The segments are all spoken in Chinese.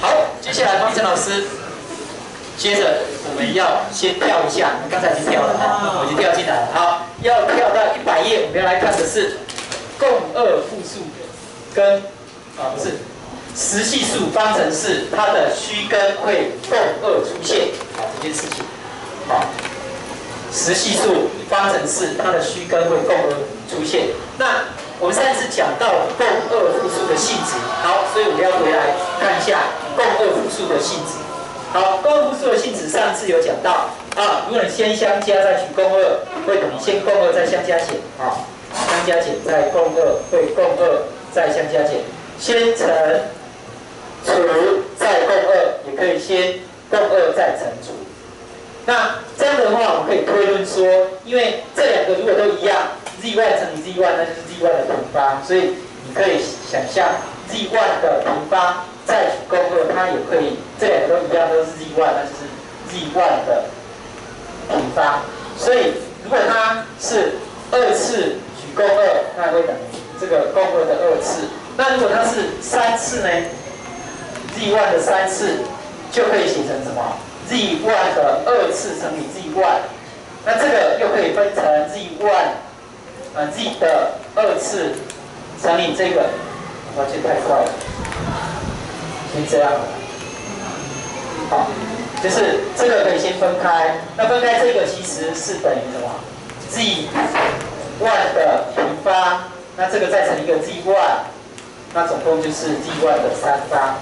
好，接下来方程老师，接着我们要先跳一下，刚才已经跳了哈，已经跳进来了。好，要跳到一百页，我们要来看的是共二复数跟啊不是实系数方程式，它的虚根会共二出现，好这件事情，好，实系数方程式它的虚根会共二出现，那。我们上次讲到共二复数的性质，好，所以我们要回来看一下共二复数的性质。好，共轭复数的性质，上次有讲到啊，如果你先相加再取共二，会等于先共二再相加减啊，相加减再共二会共二再相加减，先乘除再共二，也可以先共二再乘除。那这样的话，我们可以推论说，因为这两个如果都一样。z1 乘以 z1，那就是 z1 的平方，所以你可以想象 z1 的平方再取共二，它也可以，这两个都一样，都是 z1，那就是 z1 的平方。所以如果它是二次取共二，那会等于这个共二的二次。那如果它是三次呢？z1 的三次就可以写成什么？z1 的二次乘以 z1，那这个又可以分成 z1。呃，z 的二次乘以这个，抱歉太快了，先这样，好，就是这个可以先分开，那分开这个其实是等于什么？z one 的平方，那这个再乘一个 z one，那总共就是 z one 的三方，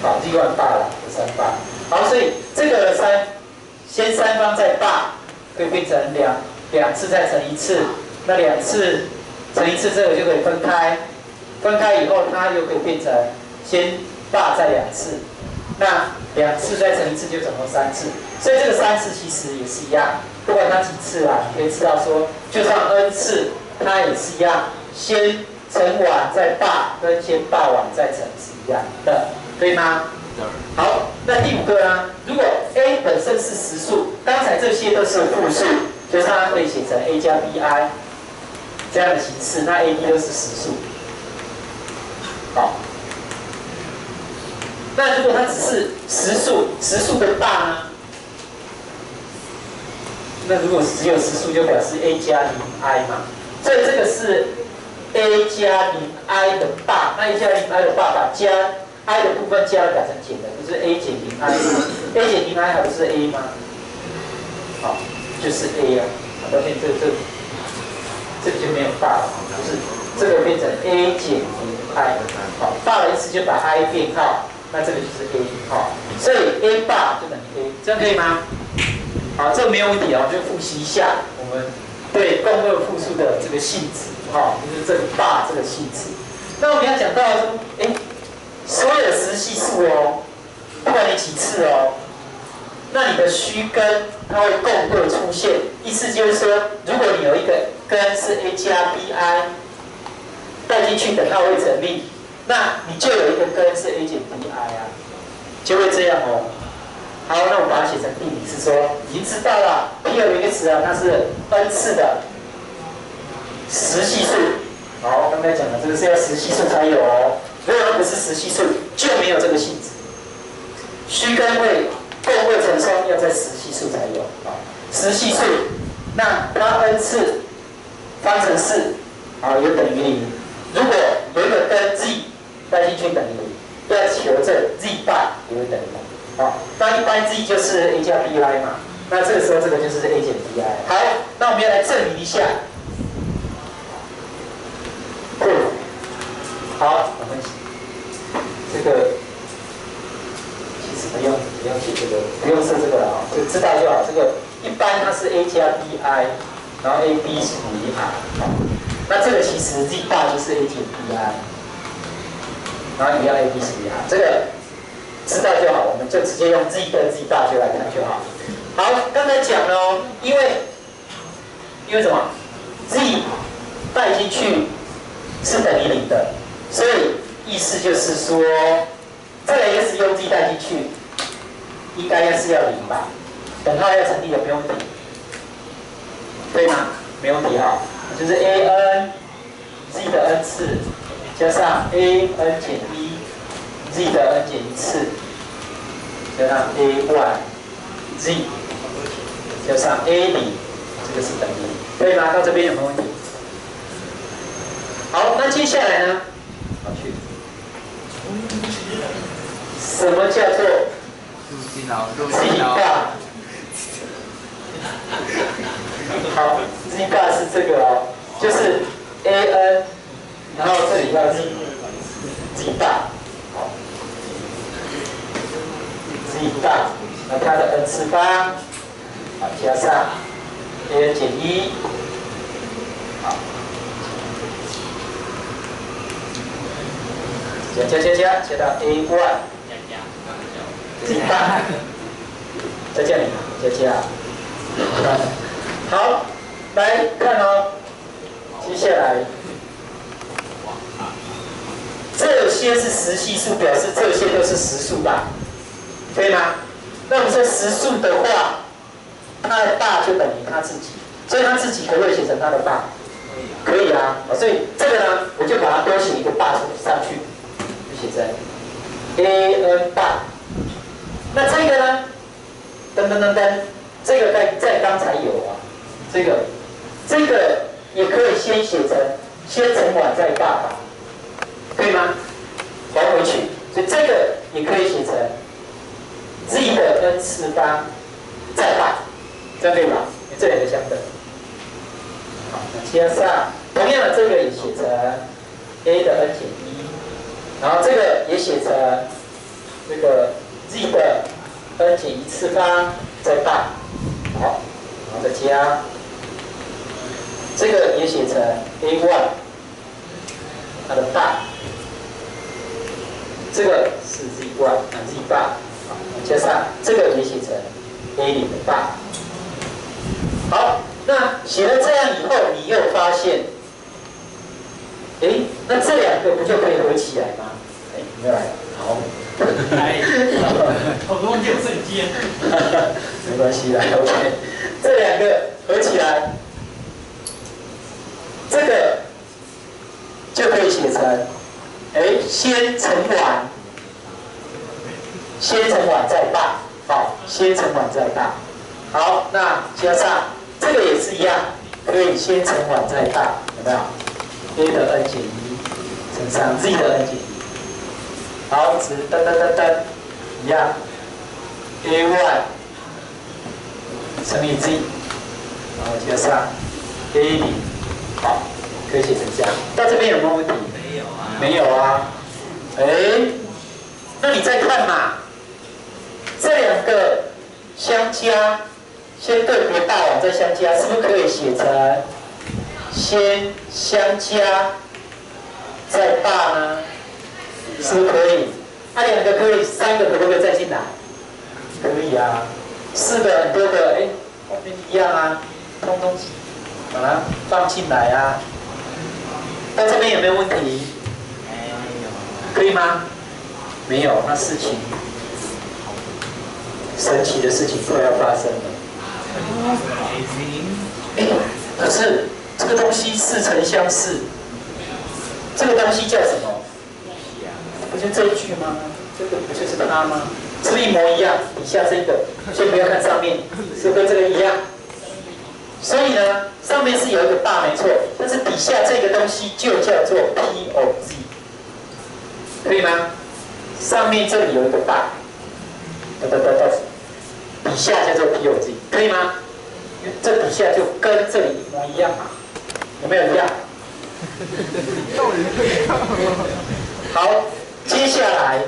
好，z one 大了三方，好，所以这个三先三方再大，可以变成两。两次再乘一次，那两次乘一次，这个就可以分开。分开以后，它又可以变成先大再两次。那两次再乘一次，就总共三次。所以这个三次其实也是一样，不管它几次啊，你可以知道说，就算 n 次，它也是一样，先乘完再大，跟先大完再乘是一样的，对吗？好，那第五个呢？如果 a 本身是实数，刚才这些都是复数。就是它可以写成 a 加 bi 这样的形式，那 a、b 都是实数。好，那如果它只是实数，实数的大呢？那如果只有实数，就表示 a 加零 i 嘛。所以这个是 a 加零 i 的大，那 a 加零 i 的大把加 i 的部分加了改成减的，不是 a 减零 i 吗？a 减零 i 还不是 a 吗？好。就是 a 啊，发现这这这个就没有大了，就是这个变成 a 减零 i，好，大了一次就把 i 变号，那这个就是 a 好，所以 a 大就等于 a，这样可以吗？好，这个没有问题啊，就复习一下我们对共轭复数的这个性质，哈，就是这个大这个性质。那我们要讲到说，哎，所有的实系数哦，不管你几次哦。那你的虚根它会共二出现，意思就是说，如果你有一个根是 a 加 bi 带进去等号会成立，那你就有一个根是 a 减 bi 啊，就会这样哦。好，那我把它写成定理是说，已经知道了 p 有一个词啊，它是 n 次的实系数。好，刚才讲的这个是要实系数才有哦，如果它不是实系数，就没有这个性质。虚根位。共位成双要在实系数才有啊，实系数，那它 n 次方程式啊有等于零，如果有一个根 z 带进去等于零，要求证 z 大也会等于零，好，那一般 z 就是 a 加 bi 嘛，那这个时候这个就是 a 减 bi，好，那我们要来证明一下，好，我们这个。不用写这个，不用设这个了啊，就知道就好。这个一般它是 a 加 bi，然后 ab 是等于 r，好，那这个其实 z 大就是 a 减 bi，然后你要 ab 是等于 r，这个知道就好，我们就直接用 z 跟 z 大就来看就好。好，刚才讲了哦，因为因为什么？z 带进去是等于零的，所以意思就是说。这个也是用 z 带进去，应该要是要零吧？等号要成立的不用题，对吗？没问题哈，就是 a n z 的 n 次加上 a n 减一 z 的 n 减一次，加上 a y z 加上 a 零，这个是等于，可以吗？到这边有没有问题？好，那接下来呢？去。什么叫做 z 大？好，z 大是这个哦，就是 a n，然后这里要 z z 大，好，z 大，那它的 n 次方，好加上 a 减一，好，加加加加加到 a one z 大，在这里加加。好，来看哦，接下来这些是实系数，表示这些都是实数吧？可以吗？那我们说实数的话，它的大就等于它自己，所以它自己可不可以写成它的大？可以啊，所以这个呢，我就把它多写一个大上去，就写成 a n 大。噔噔噔噔。这个在在刚才有啊，这个这个也可以先写成先乘完再大吧，可以吗？还回去，所以这个也可以写成 z 的 n 次方再大，这样对吧？这两个相等。好，加上同样的这个也写成 a 的 n 减一，然后这个也写成这个 z 的 n 减一次方再大。好，然后再加，这个也写成 a one，它的大，这个是 z one 啊 z 大，好，加上这个也写成 a 零的大。好，那写了这样以后，你又发现，哎，那这两个不就可以合起来吗？哎，没有来，好。哎，好多有瞬间，没关系啦，OK。这两个合起来，这个就可以写成，哎，先乘完，先乘完再大，好，先乘完再大，好，那加上这个也是一样，可以先乘完再大，有没有？a 的 n 减一乘上 z 的 n 减一。好，值噔噔噔噔，一样，a y 乘以 z，然后加上 a 零，好，可以写成这样。到这边有没有问题？没有啊。没有啊。哎，那你再看嘛，这两个相加，先对别大往再相加，是不是可以写成先相加再大呢？是不是可以？它两个可以，三个可不可以再进来？可以啊。四个很多个，哎，后面一样啊，通通把它放进来啊。那这边有没有问题？没有。可以吗？没有，那事情神奇的事情快要发生了。哎，可是这个东西似曾相识，这个东西叫什么？不就这一句吗？这个不就是它吗？是一模一样。底下这个，先不要看上面，是跟这个一样。所以呢，上面是有一个大没错，但是底下这个东西就叫做 P O Z，可以吗？上面这里有一个大，哒哒哒哒，底下叫做 P O Z，可以吗？这底下就跟这里一模一样嘛，有没有一样？好。接下来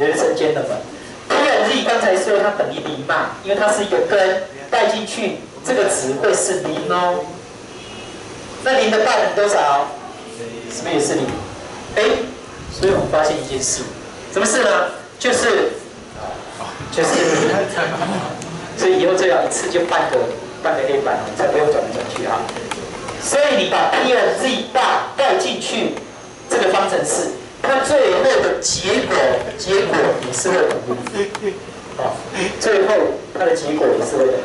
人生间的门，P O Z 刚才说它等于零嘛，因为它是一个根带进去，这个值会是零哦。那零的大等多少？是不是也是零？哎，所以我们发现一件事，什么事呢？就是，就是，所以以后最好一次就半个半个黑板，才不用转来转去啊。所以你把 P O Z 大带进去这个方程式。它最后的结果，结果也是会等于，好，最后它的结果也是会的。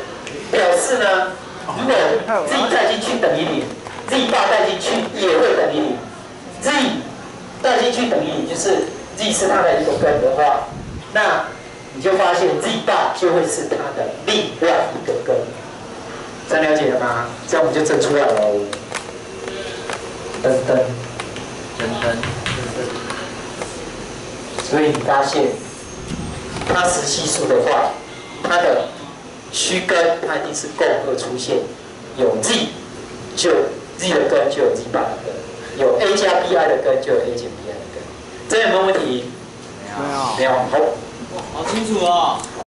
表示呢，如果 z 带进去等于零，z 大带进去也会等于零，z 带进去等于零，就是 z 是它的一个根的话，那你就发现 z 大就会是它的另外一个根。这样了解了吗？这样我们就证出来了。噔噔噔噔，所以你发现它实系数的话，它的虚根它一定是共二出现，有 z 就 z 的根就有 z 八的根，有 a 加 bi 的根就有 a 减 bi 的根。这有没有问题？没有，没有。好，哇，好清楚哦。